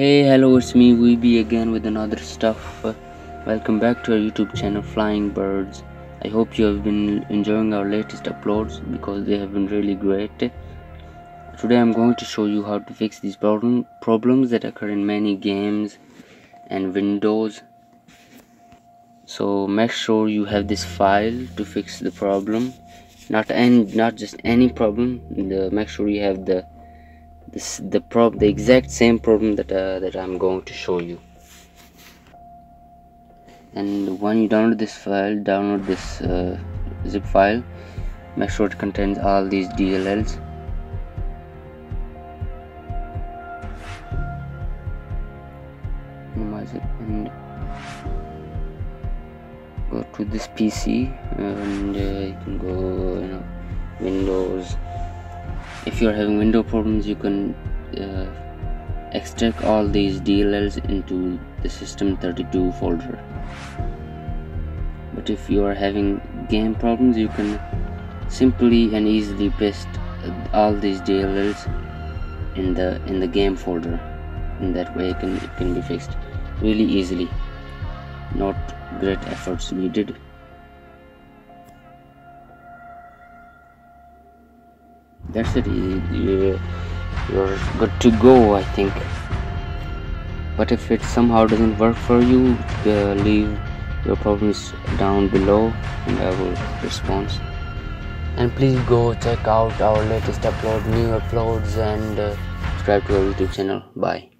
Hey, hello, it's me, Weeby again with another stuff. Welcome back to our YouTube channel, Flying Birds. I hope you have been enjoying our latest uploads because they have been really great. Today I'm going to show you how to fix these problem problems that occur in many games and windows. So make sure you have this file to fix the problem. Not any, not just any problem. The, make sure you have the this the prob the exact same problem that uh, that I'm going to show you. And when you download this file download this uh, zip file make sure it contains all these DLLs minimize it and go to this PC and uh, you can go you know if you're having window problems you can uh, extract all these DLLs into the system32 folder. But if you are having game problems you can simply and easily paste all these DLLs in the in the game folder. In that way it can it can be fixed really easily. Not great efforts needed that's it you, you're good to go I think. But if it somehow doesn't work for you uh, leave your problems down below and I will respond. And please go check out our latest upload new uploads and uh, subscribe to our youtube channel. Bye